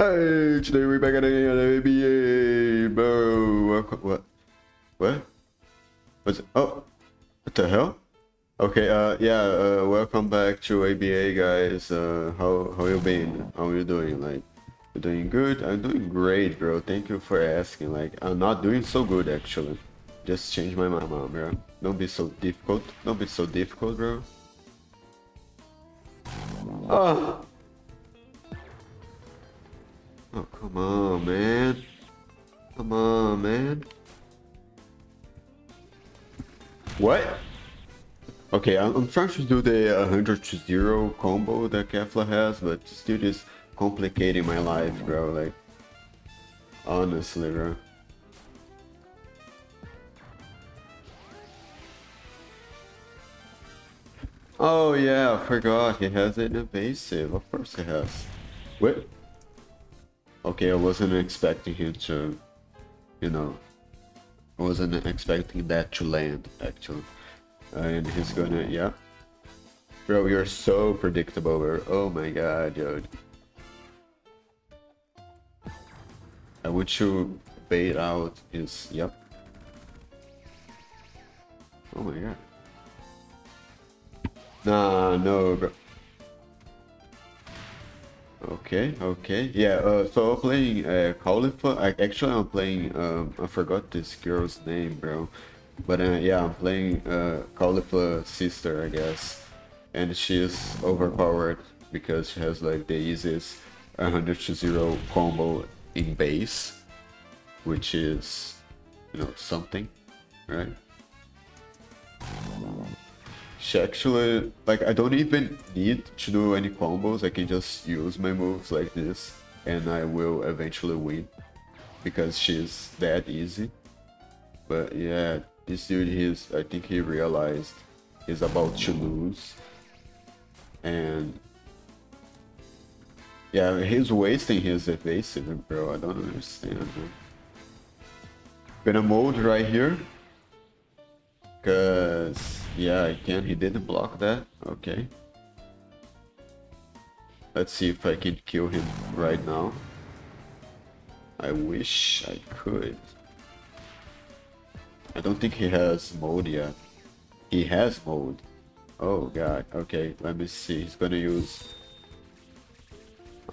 Hey, today we're back at the ABA, bro. What? What? What? What's it? Oh, what the hell? Okay, uh, yeah, uh, welcome back to ABA, guys. Uh, how how you been? How you doing? Like, you doing good? I'm doing great, bro. Thank you for asking. Like, I'm not doing so good actually. Just change my mind, bro. Don't be so difficult. Don't be so difficult, bro. Oh. Oh, come on, man. Come on, man. What? Okay, I'm, I'm trying to do the uh, 100 to 0 combo that Kefla has, but still just complicating my life, bro. Like, honestly, bro. Oh yeah, I forgot. He has an evasive. Of course he has. Wait. Okay, I wasn't expecting him to, you know, I wasn't expecting that to land, actually. And he's gonna, yeah. Bro, you're so predictable, bro. Oh my god, dude. I want to bait out his, yep. Oh my god. Nah, no, bro. Okay, okay. Yeah, uh, so I'm playing uh. I, actually, I'm playing, um, I forgot this girl's name, bro. But uh, yeah, I'm playing uh, Khalifa sister, I guess. And she's overpowered because she has like the easiest 100 to 0 combo in base. Which is, you know, something, right? She actually, like, I don't even need to do any combos, I can just use my moves like this, and I will eventually win, because she's that easy. But yeah, this dude, he's, I think he realized he's about to lose, and yeah, he's wasting his evasive, bro, I don't understand. Gonna mold right here, because yeah, I can. He didn't block that. Okay. Let's see if I can kill him right now. I wish I could. I don't think he has mode yet. He has mode. Oh god. Okay, let me see. He's gonna use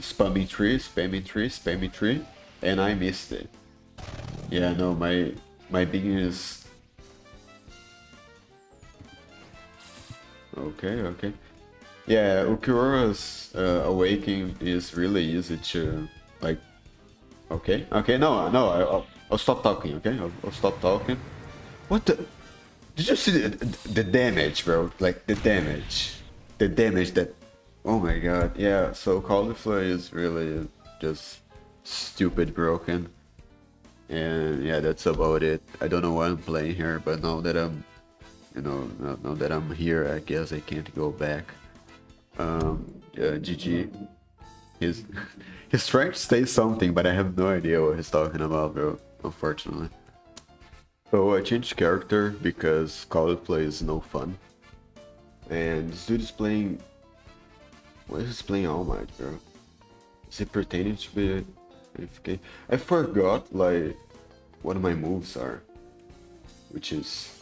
spamming tree, spamming tree, spamming tree, and I missed it. Yeah, no, my my being is Okay, okay. Yeah, Ulquiorra's uh, Awakening is really easy to, like... Okay, okay, no, no, I'll, I'll stop talking, okay? I'll, I'll, stop talking. What the... Did you see the, the damage, bro? Like, the damage. The damage that... Oh my god, yeah, so Cauliflower is really just stupid broken. And yeah, that's about it. I don't know why I'm playing here, but now that I'm you know, now, now, that I'm here, I guess I can't go back. Um, yeah, GG. He's, he's trying to say something, but I have no idea what he's talking about, bro, unfortunately. So I changed character because Caulifla is no fun. And this dude is playing... What is he playing All Might, bro? Is he pretending to be? I forgot, like, what my moves are. Which is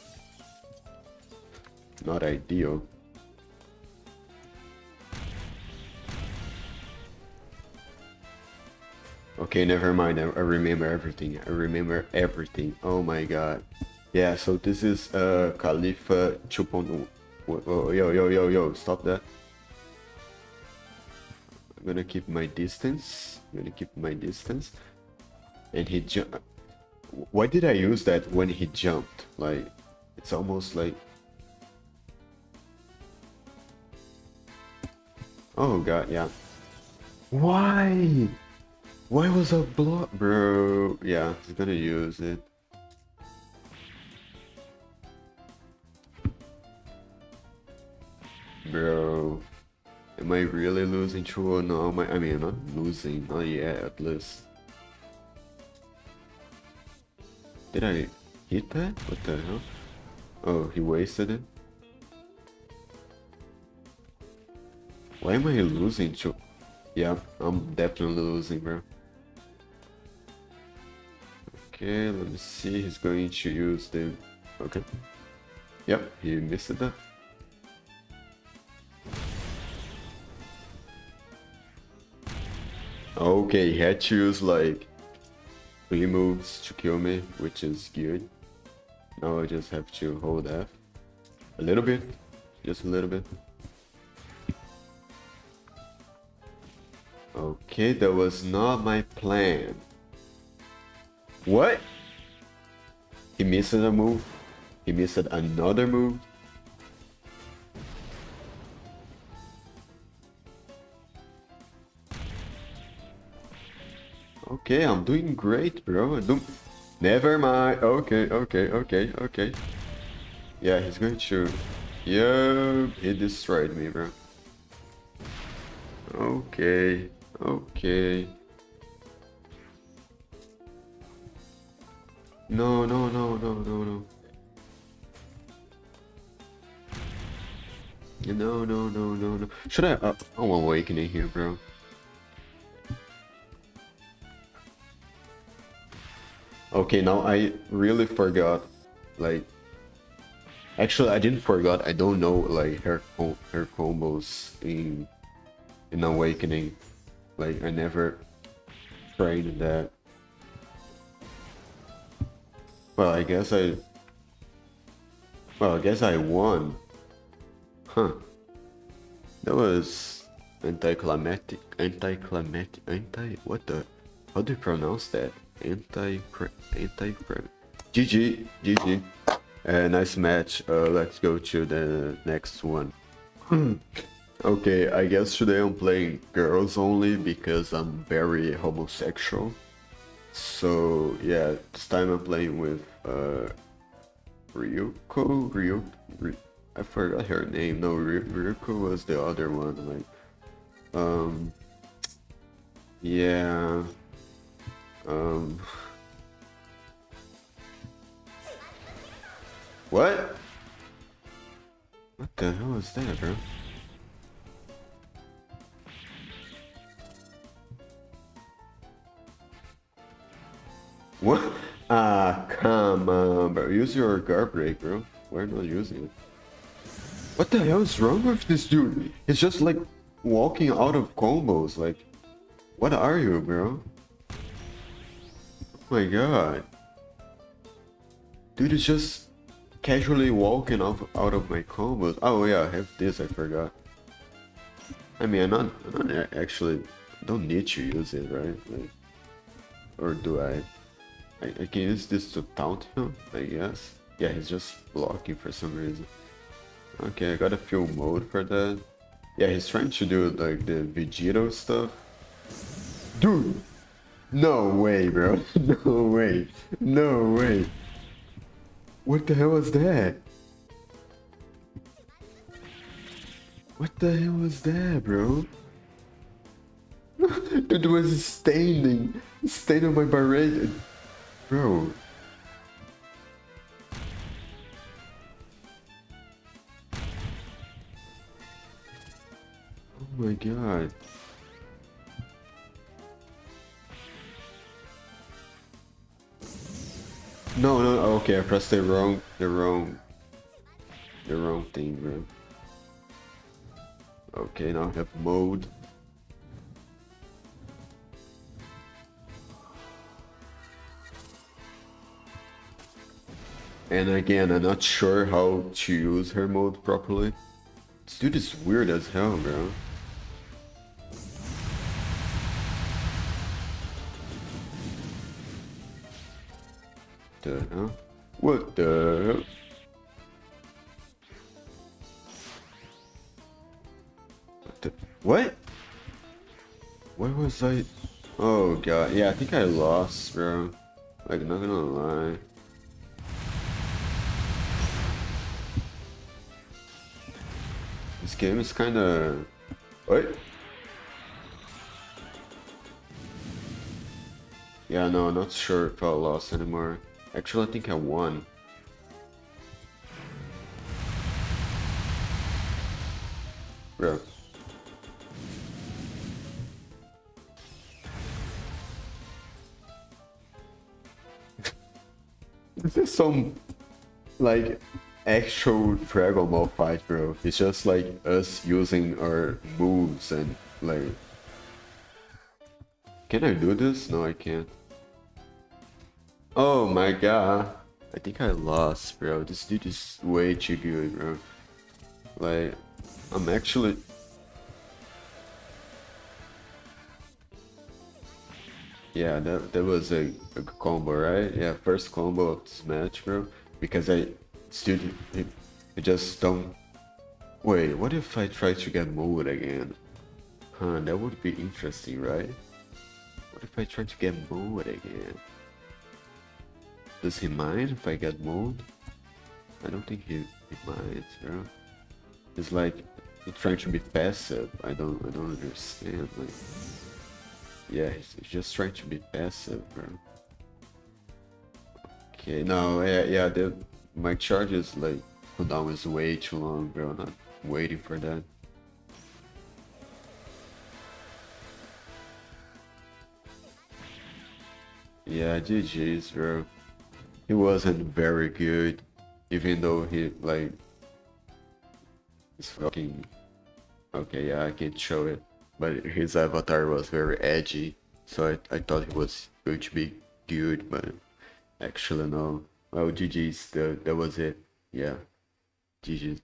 not ideal. Okay, never mind. I, I, remember everything. I remember everything. Oh my god. Yeah, so this is uh Khalifa 2.0. Oh, yo, yo, yo, yo, stop that. I'm gonna keep my distance. I'm gonna keep my distance. And he jumped. Why did I use that when he jumped? Like, it's almost like Oh god, yeah. Why? Why was a block, bro? Yeah, he's gonna use it. Bro, am I really losing to or no? Am I, I mean, I'm not losing, not yet, at least. Did I hit that? What the hell? Oh, he wasted it? Why am I losing to... Yeah, I'm definitely losing, bro. Okay, let me see. He's going to use the... Okay. Yep, he missed that. Okay, he had to use like three moves to kill me, which is good. Now I just have to hold F. A little bit. Just a little bit. Okay, that was not my plan. What? He missed a move. He missed another move. Okay, I'm doing great, bro. Don't... Never mind. Okay, okay, okay, okay. Yeah, he's going to... Yeah, he destroyed me, bro. Okay, okay. No, no, no, no, no, no. No, no, no, no, no. Should I? Uh, I'm awakening here, bro. Okay, now I really forgot. Like, actually, I didn't forget. I don't know like her her combos in in awakening. Like, I never trained that. Well, I guess I... Well, I guess I won. Huh. That was anticlimactic, anticlimactic, anti... What the... How do you pronounce that? Anti... Anti... GG, GG. Uh, nice match. Uh, let's go to the next one. Okay, I guess today I'm playing girls only because I'm very homosexual. So yeah, this time I'm playing with uh, Ryuko. Ryuko. Ry I forgot her name. No, Ry Ryuko was the other one. Like, um, yeah, um, what? What the hell is that, bro? What? Ah, come on, bro. Use your guard break, bro. We're not using it. What the hell is wrong with this dude? He's just like walking out of combos. Like, what are you, bro? Oh my god. Dude is just casually walking off out of my combos. Oh yeah, I have this, I forgot. I mean, I'm not, I'm not actually, don't need to use it, right? Like, or do I? I, I can use this to taunt him, I guess. Yeah, he's just blocking for some reason. Okay, I got a few mode for that. Yeah, he's trying to do like the Vegito stuff. Dude! No way, bro. No way. No way. What the hell was that? What the hell was that, bro? Dude was standing, standing on my barrage. Bro. Oh my god. No, no, okay, I pressed the wrong, the wrong, the wrong thing, bro. Okay, now I have mode. And again, I'm not sure how to use her mode properly. This dude is weird as hell, bro. The? What the hell? What the? What? Where was I? Oh god, yeah, I think I lost, bro. Like, not gonna lie. game is kind of... Wait. Yeah, no, not sure if I lost anymore. Actually, I think I won. Bro. this is some... Like, actual Dragon Ball fight, bro. It's just like us using our moves and like. Can I do this? No, I can't. Oh my god. I think I lost, bro. This dude is way too good, bro. Like, I'm actually... Yeah, that, that was a, a combo, right? Yeah, first combo of this match, bro. Because I still I just don't... Wait, what if I try to get mode again? Huh, that would be interesting, right? What if I try to get mode again? Does he mind if I get mode? I don't think he, he minds, bro. It's like he's trying to be passive. I don't I don't understand. Like, yeah, he's, he's just trying to be passive, bro. Okay, no, yeah, yeah. The, my charges like cooldown is way too long, bro. I'm not waiting for that. Yeah, GG's, bro. He wasn't very good, even though he like it's fucking... Okay, yeah, I can show it. But his avatar was very edgy, so I, I thought it was going to be good, but actually no. Oh, well, GG's, that, that was it. Yeah, GG's.